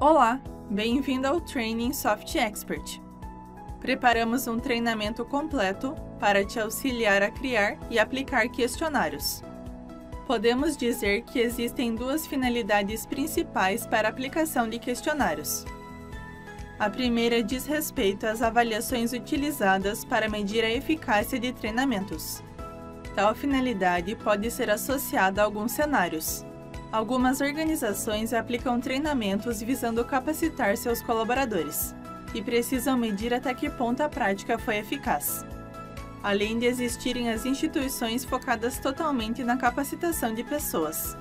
Olá, bem-vindo ao Training Soft Expert. Preparamos um treinamento completo para te auxiliar a criar e aplicar questionários. Podemos dizer que existem duas finalidades principais para a aplicação de questionários. A primeira diz respeito às avaliações utilizadas para medir a eficácia de treinamentos. Tal finalidade pode ser associada a alguns cenários. Algumas organizações aplicam treinamentos visando capacitar seus colaboradores e precisam medir até que ponto a prática foi eficaz. Além de existirem as instituições focadas totalmente na capacitação de pessoas,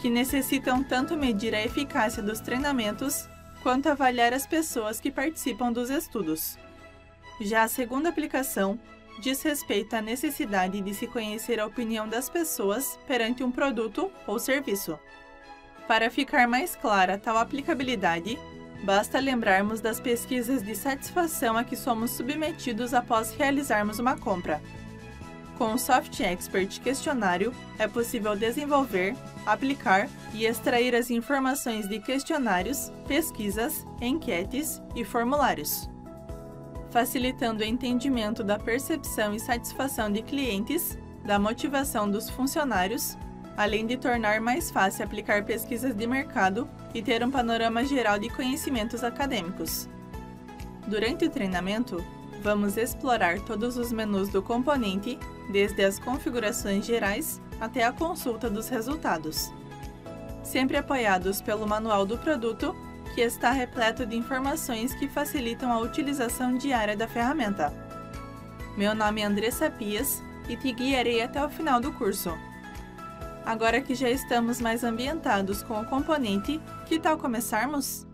que necessitam tanto medir a eficácia dos treinamentos quanto avaliar as pessoas que participam dos estudos. Já a segunda aplicação diz respeito à necessidade de se conhecer a opinião das pessoas perante um produto ou serviço. Para ficar mais clara tal aplicabilidade, basta lembrarmos das pesquisas de satisfação a que somos submetidos após realizarmos uma compra. Com o Soft Expert Questionário, é possível desenvolver, aplicar e extrair as informações de questionários, pesquisas, enquetes e formulários facilitando o entendimento da percepção e satisfação de clientes, da motivação dos funcionários, além de tornar mais fácil aplicar pesquisas de mercado e ter um panorama geral de conhecimentos acadêmicos. Durante o treinamento, vamos explorar todos os menus do componente, desde as configurações gerais até a consulta dos resultados. Sempre apoiados pelo manual do produto que está repleto de informações que facilitam a utilização diária da ferramenta. Meu nome é Andressa Pias e te guiarei até o final do curso. Agora que já estamos mais ambientados com o componente, que tal começarmos?